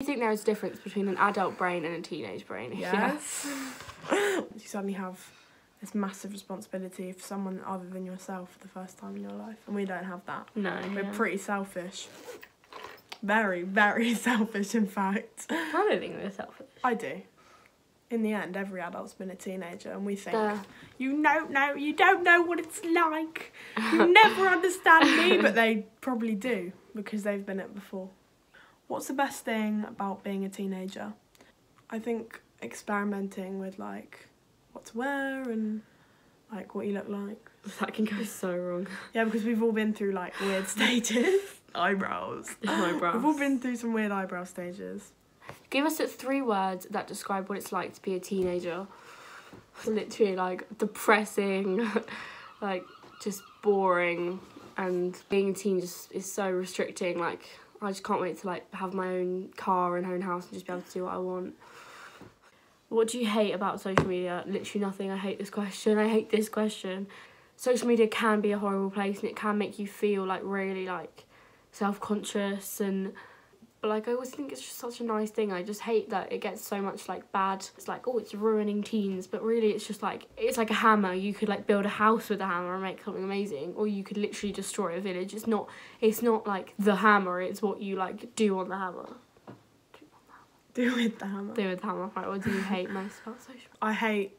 you think there is a difference between an adult brain and a teenage brain? Yes. you suddenly have this massive responsibility for someone other than yourself for the first time in your life, and we don't have that. No. We're yeah. pretty selfish. Very, very selfish, in fact. I don't think we're selfish. I do. In the end, every adult's been a teenager, and we think, Duh. you don't know, you don't know what it's like. You never understand me, but they probably do because they've been it before. What's the best thing about being a teenager? I think experimenting with like what to wear and like what you look like. That can go so wrong. Yeah, because we've all been through like weird stages. Eyebrows. Eyebrows. We've all been through some weird eyebrow stages. Give us three words that describe what it's like to be a teenager. Literally, like depressing, like just boring, and being a teen just is so restricting. Like I just can't wait to like have my own car and own house and just be able to do what I want. What do you hate about social media? Literally nothing. I hate this question. I hate this question. Social media can be a horrible place and it can make you feel like really like self conscious and but like I always think it's just such a nice thing. I just hate that it gets so much like bad. It's like oh, it's ruining teens, but really it's just like it's like a hammer. You could like build a house with a hammer and make something amazing, or you could literally destroy a village. It's not. It's not like the hammer. It's what you like do on the hammer. Do with the hammer. Do with the hammer. Right? What do you hate most about social? I hate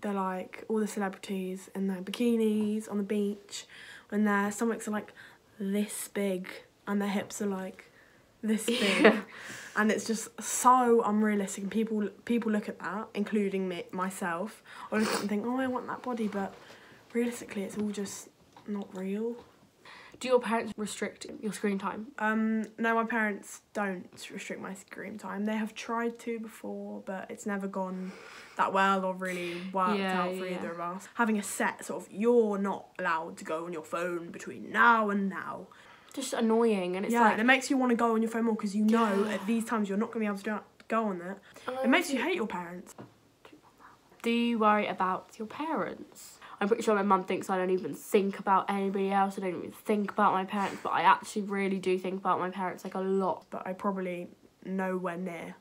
the like all the celebrities in their bikinis on the beach when their stomachs are like this big and their hips are like this big Yeah. and it's just so unrealistic. And people people look at that including me myself. I look at and think oh I want that body but realistically it's all just not real. Do your parents restrict your screen time? um no my parents don't restrict my screen time. They have tried to before but it's never gone that well or really worked Yeah, out for yeah. either of us. Having a set sort of you're not allowed to go on your phone between now and now Just annoying, and it's yeah like and it makes you want to go on your phone more because you know at these times you're not going to be able to go on and I it makes you hate your parents Do you worry about your parents? I'm pretty sure my mum thinks I don't even think about anybody else. I don't even think about my parents, but I actually really do think about my parents like a lot. but I probably nowhere near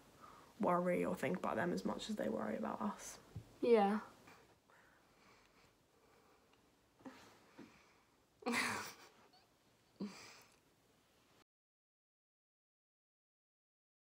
worry or think about them as much as they worry about us Yeah.